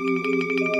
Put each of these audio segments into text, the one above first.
Música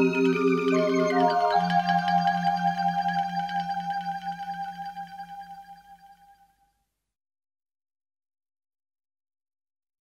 Música